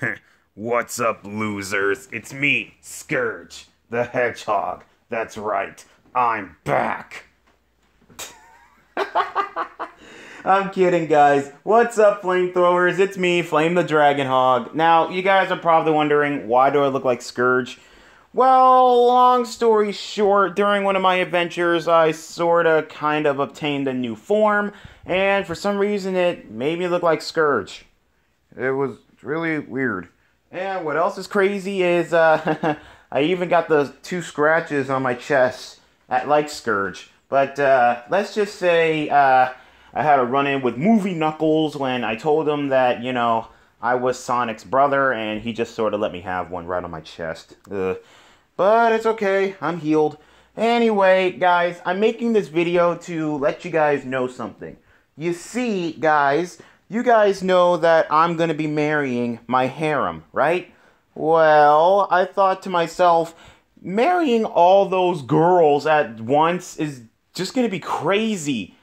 What's up, losers? It's me, Scourge, the Hedgehog. That's right, I'm back. I'm kidding, guys. What's up, flamethrowers? It's me, Flame the Dragon Hog. Now, you guys are probably wondering, why do I look like Scourge? Well, long story short, during one of my adventures, I sorta kind of obtained a new form, and for some reason it made me look like Scourge. It was really weird. And what else is crazy is uh, I even got the two scratches on my chest at like Scourge. But uh, let's just say uh, I had a run in with Movie Knuckles when I told him that, you know, I was Sonic's brother, and he just sort of let me have one right on my chest. Ugh. But it's okay, I'm healed. Anyway, guys, I'm making this video to let you guys know something. You see, guys, you guys know that I'm going to be marrying my harem, right? Well, I thought to myself, marrying all those girls at once is just going to be crazy.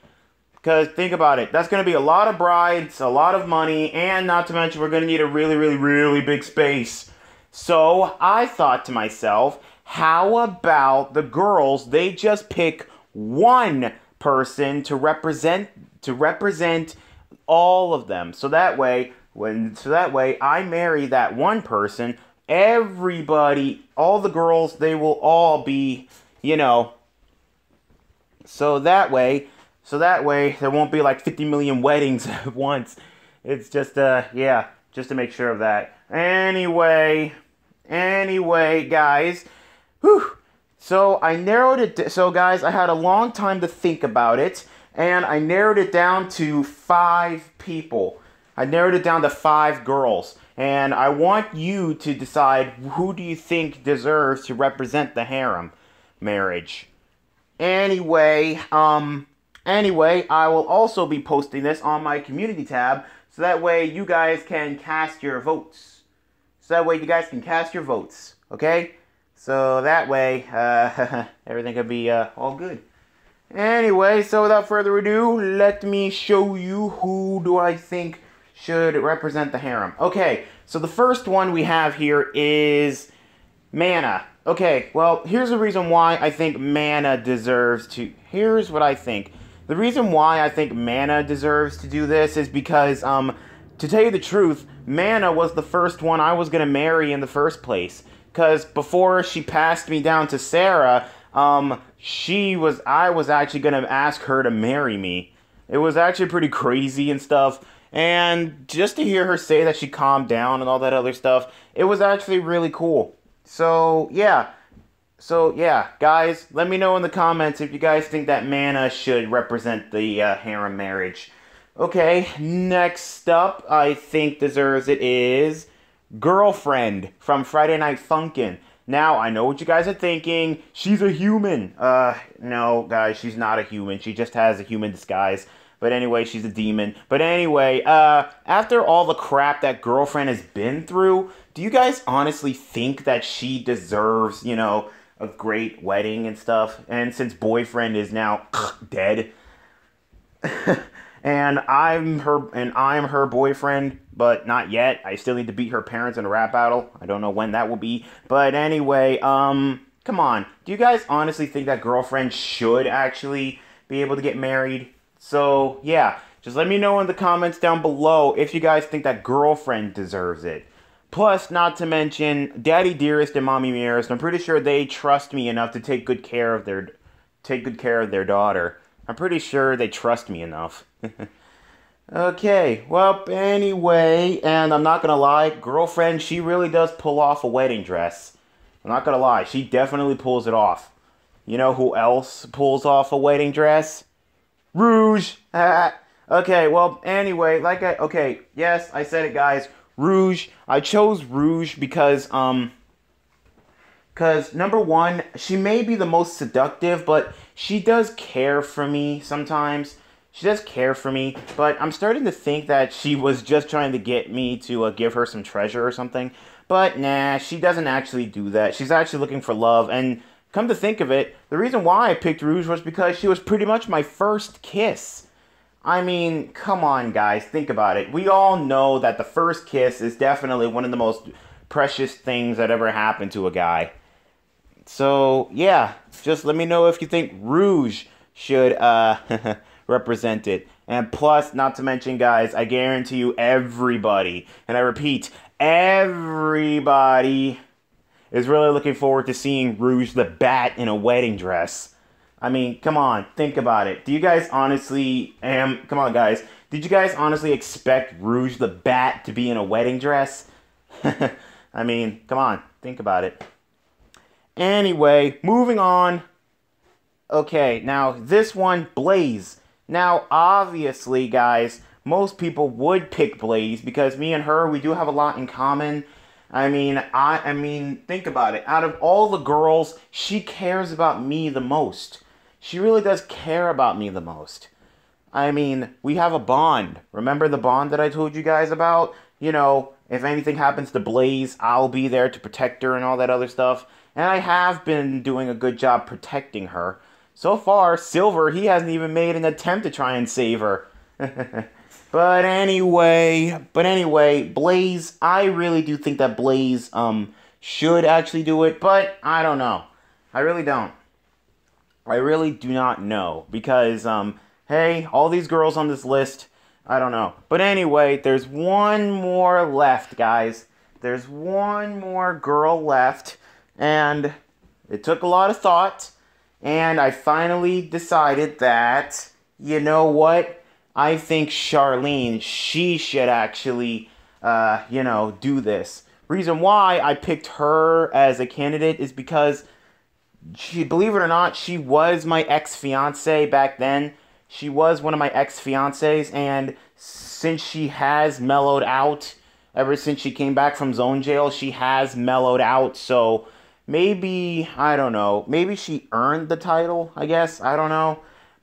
Because think about it, that's going to be a lot of brides, a lot of money, and not to mention we're going to need a really, really, really big space. So I thought to myself, how about the girls, they just pick one person to represent to represent all of them. So that way, when so that way I marry that one person, everybody, all the girls, they will all be, you know, so that way, so that way there won't be like 50 million weddings at once. It's just uh yeah, just to make sure of that. Anyway, anyway, guys, whew. So I narrowed it. So guys, I had a long time to think about it and I narrowed it down to five people. I narrowed it down to five girls, and I want you to decide who do you think deserves to represent the harem marriage. Anyway, um, anyway, I will also be posting this on my community tab, so that way you guys can cast your votes. So that way you guys can cast your votes, okay? So that way, uh, everything could be uh, all good. Anyway, so without further ado, let me show you who do I think should represent the harem. Okay, so the first one we have here is Mana. Okay, well, here's the reason why I think Mana deserves to... Here's what I think. The reason why I think Mana deserves to do this is because, um, to tell you the truth, Mana was the first one I was going to marry in the first place. Because before she passed me down to Sarah, um, she was, I was actually going to ask her to marry me. It was actually pretty crazy and stuff. And just to hear her say that she calmed down and all that other stuff, it was actually really cool. So, yeah. So, yeah, guys, let me know in the comments if you guys think that Mana should represent the uh, harem marriage. Okay, next up, I think deserves it is Girlfriend from Friday Night Funkin'. Now, I know what you guys are thinking. She's a human. Uh, no, guys, she's not a human. She just has a human disguise. But anyway, she's a demon. But anyway, uh, after all the crap that girlfriend has been through, do you guys honestly think that she deserves, you know, a great wedding and stuff? And since boyfriend is now dead, and I'm her and I'm her boyfriend, but not yet. I still need to beat her parents in a rap battle. I don't know when that will be. But anyway, um come on. Do you guys honestly think that girlfriend should actually be able to get married? So, yeah, just let me know in the comments down below if you guys think that girlfriend deserves it. Plus, not to mention, Daddy Dearest and Mommy Mearest, I'm pretty sure they trust me enough to take good care of their take good care of their daughter. I'm pretty sure they trust me enough. okay, well, anyway, and I'm not gonna lie, girlfriend, she really does pull off a wedding dress. I'm not gonna lie, she definitely pulls it off. You know who else pulls off a wedding dress? Rouge! okay, well, anyway, like I, okay, yes, I said it, guys. Rouge. I chose Rouge because, um, because number one, she may be the most seductive, but she does care for me sometimes. She does care for me, but I'm starting to think that she was just trying to get me to uh, give her some treasure or something. But nah, she doesn't actually do that. She's actually looking for love, and come to think of it, the reason why I picked Rouge was because she was pretty much my first kiss. I mean, come on, guys, think about it. We all know that the first kiss is definitely one of the most precious things that ever happened to a guy. So, yeah, just let me know if you think Rouge should uh, represent it. And plus, not to mention, guys, I guarantee you everybody, and I repeat, everybody is really looking forward to seeing Rouge the Bat in a wedding dress. I mean, come on, think about it. Do you guys honestly am come on guys, did you guys honestly expect Rouge the Bat to be in a wedding dress? I mean, come on, think about it. Anyway, moving on. Okay, now this one, Blaze. Now, obviously, guys, most people would pick Blaze because me and her, we do have a lot in common. I mean, I I mean, think about it. Out of all the girls, she cares about me the most she really does care about me the most. I mean, we have a bond. Remember the bond that I told you guys about? You know, if anything happens to Blaze, I'll be there to protect her and all that other stuff. And I have been doing a good job protecting her. So far, Silver, he hasn't even made an attempt to try and save her. but anyway, but anyway, Blaze, I really do think that Blaze um should actually do it, but I don't know. I really don't. I really do not know because um hey, all these girls on this list, I don't know. But anyway, there's one more left, guys. There's one more girl left and it took a lot of thought and I finally decided that you know what? I think Charlene, she should actually uh, you know, do this. Reason why I picked her as a candidate is because she believe it or not, she was my ex fiance back then. She was one of my ex fiancés, and since she has mellowed out, ever since she came back from zone jail, she has mellowed out. So maybe I don't know. Maybe she earned the title. I guess I don't know.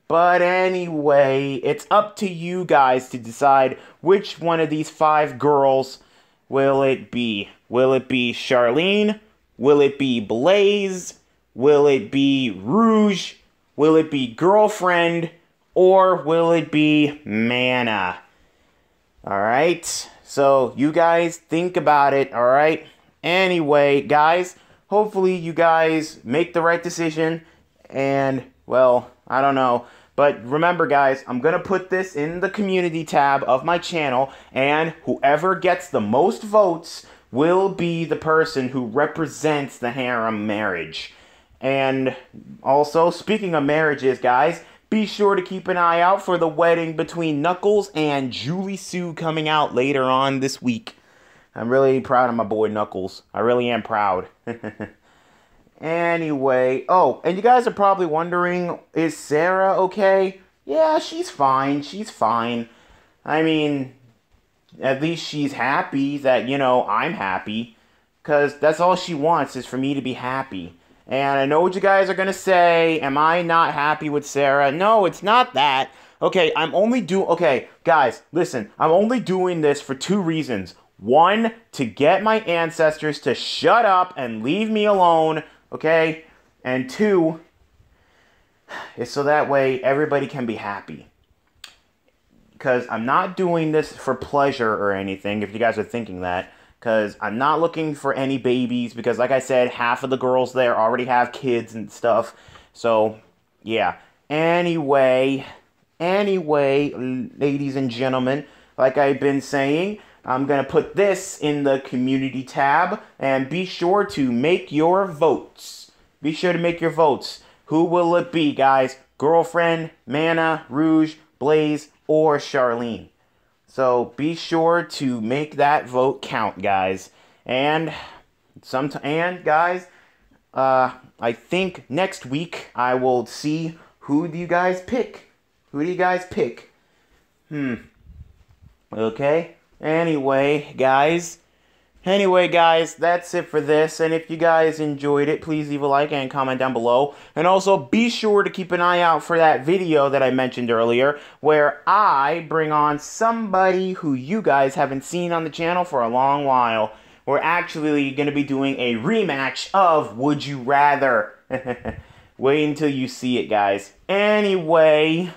But anyway, it's up to you guys to decide which one of these five girls will it be. Will it be Charlene? Will it be Blaze? Will it be Rouge? Will it be Girlfriend? Or will it be Mana? Alright? So, you guys think about it, alright? Anyway, guys, hopefully you guys make the right decision. And, well, I don't know. But remember, guys, I'm to put this in the community tab of my channel. And whoever gets the most votes will be the person who represents the harem marriage. And also, speaking of marriages, guys, be sure to keep an eye out for the wedding between Knuckles and Julie-Su coming out later on this week. I'm really proud of my boy Knuckles. I really am proud. anyway, oh, and you guys are probably wondering, is Sarah okay? Yeah, she's fine. She's fine. I mean, at least she's happy that, you know, I'm happy. Because that's all she wants is for me to be happy. And I know what you guys are going to say. Am I not happy with Sarah? No, it's not that. Okay, I'm only do Okay, guys, listen. I'm only doing this for two reasons. One, to get my ancestors to shut up and leave me alone, okay? And two, is so that way everybody can be happy. Because I'm not doing this for pleasure or anything, if you guys are thinking that because I'm not looking for any babies because like I said, half of the girls there already have kids and stuff. So, yeah. Anyway, anyway, ladies and gentlemen, like I've been saying, I'm going to put this in the community tab and be sure to make your votes. Be sure to make your votes. Who will it be, guys? Girlfriend, Mana, Rouge, Blaze, or Charlene? So be sure to make that vote count, guys. And some and guys, uh, I think next week I will see who do you guys pick. Who do you guys pick? Hmm. Okay. Anyway, guys, Anyway, guys, that's it for this. And if you guys enjoyed it, please leave a like and comment down below. And also, be sure to keep an eye out for that video that I mentioned earlier, where I bring on somebody who you guys haven't seen on the channel for a long while. We're actually going to be doing a rematch of Would You Rather. Wait until you see it, guys. Anyway,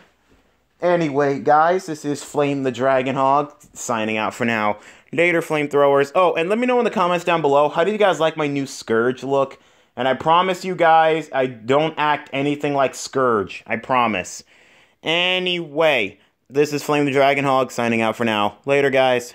Anyway, guys, this is Flame the Dragon Hog signing out for now. Later, flamethrowers. Oh, and let me know in the comments down below how do you guys like my new Scourge look? And I promise you guys, I don't act anything like Scourge. I promise. Anyway, this is Flame the Dragon Hog signing out for now. Later, guys.